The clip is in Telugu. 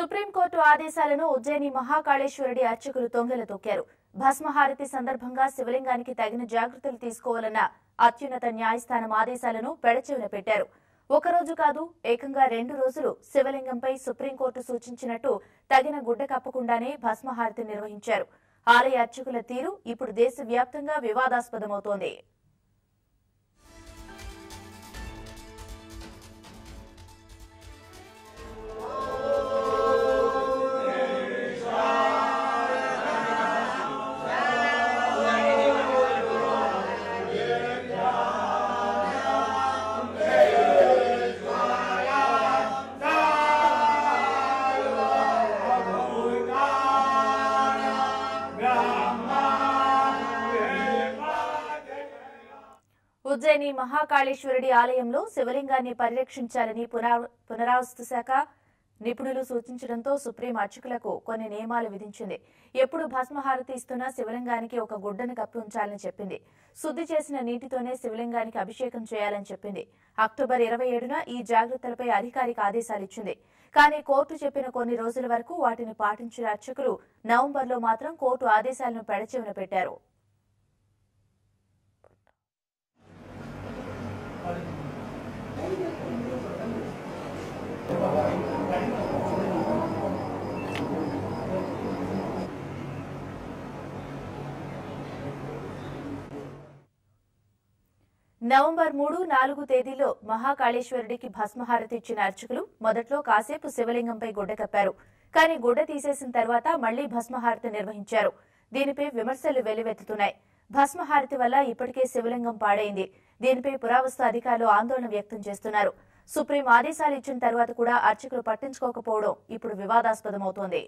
సుప్రీంకోర్టు ఆదేశాలను ఉజ్జయిని మహాకాళేశ్వరుడి అర్చకులు తొంగెల తొక్కారు. భస్మహారతి సందర్భంగా శివలింగానికి తగిన జాగ్రత్తలు తీసుకోవాలన్న అత్యున్నత న్యాయస్థానం ఆదేశాలను పెడచెవిన పెట్టారు. ఒక రోజు కాదు ఏకంగా రెండు రోజులు శివలింగంపై సుప్రీంకోర్టు సూచించినట్టు తగిన గుడ్డ కప్పకుండానే భస్మహారతి నిర్వహించారు. ఆలయ అర్చకుల తీరు ఇప్పుడు దేశవ్యాప్తంగా వివాదాస్పదమవుతోంది. ఉజ్జయిని మహాకాళేశ్వరుడి ఆలయంలో శివలింగాన్ని పరిరక్షించాలని పునరా- పునరావస్తు శాఖ నిపుణులు సూచించడంతో సుప్రీం అర్చకులకు కొన్ని నియమాలు విధించింది. ఎప్పుడు భస్మహారతి ఇస్తున్నా శివలింగానికి ఒక గుడ్డను కప్పి ఉంచాలని చెప్పింది. శుద్ధి చేసిన నీటితోనే శివలింగానికి అభిషేకం చేయాలని చెప్పింది. అక్టోబర్ ఇరవై ఏడున ఈ జాగ్రత్తలపై అధికారిక ఆదేశాలు ఇచ్చింది. కానీ కోర్టు చెప్పిన కొన్ని రోజుల వరకు వాటిని పాటించిన అర్చకులు నవంబర్లో మాత్రం కోర్టు ఆదేశాలను పెడచెవిన పెట్టారు. నవంబర్ మూడు నాలుగు తేదీలో మహాకాళేశ్వరుడికి భస్మహారతి ఇచ్చిన అర్చకులు మొదట్లో కాసేపు శివలింగంపై గుడ్డ కప్పారు. కానీ గుడ్డ తీసేసిన తర్వాత మళ్ళీ భస్మహారతి నిర్వహించారు. దీనిపై విమర్శలు వెల్లువెత్తుతున్నాయి. భస్మహారతి వల్ల ఇప్పటికే శివలింగం పాడైంది. దీనిపై పురావస్తు అధికారులు ఆందోళన వ్యక్తం చేస్తున్నారు. సుప్రీం ఆదేశాలు ఇచ్చిన తర్వాత కూడా అర్చకులు పట్టించుకోకపోవడం ఇప్పుడు వివాదాస్పదమవుతోంది.